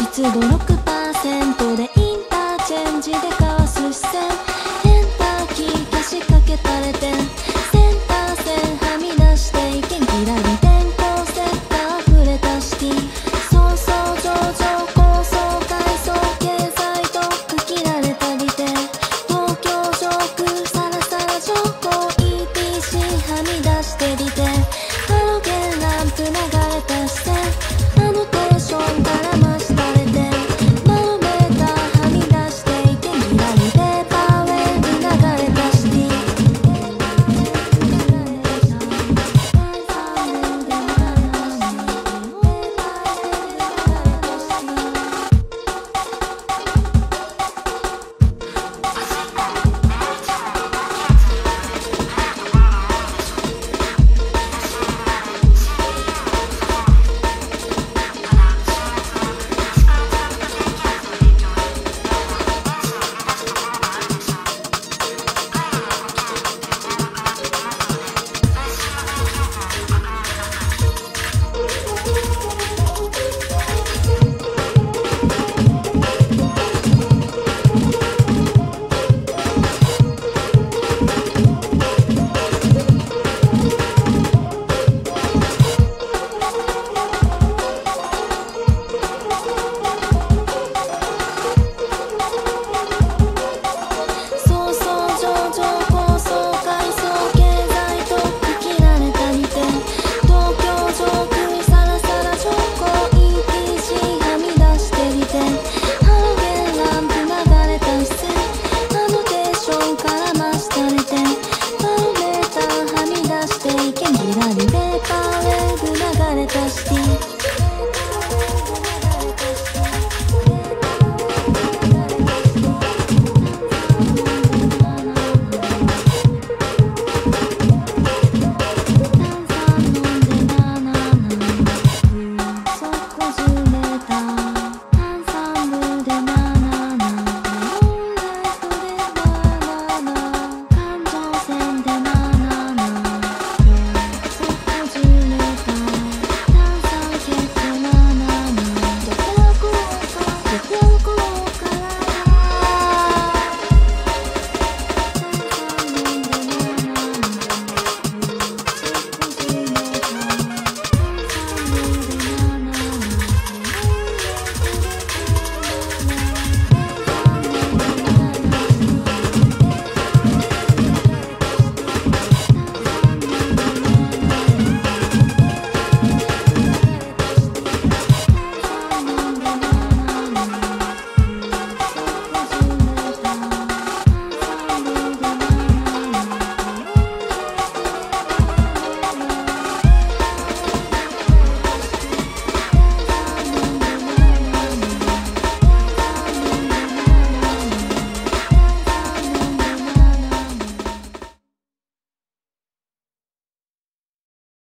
湿度6%でインターチェンジで交わす視線。センターキーがしかけたれ